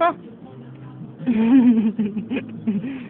Hả?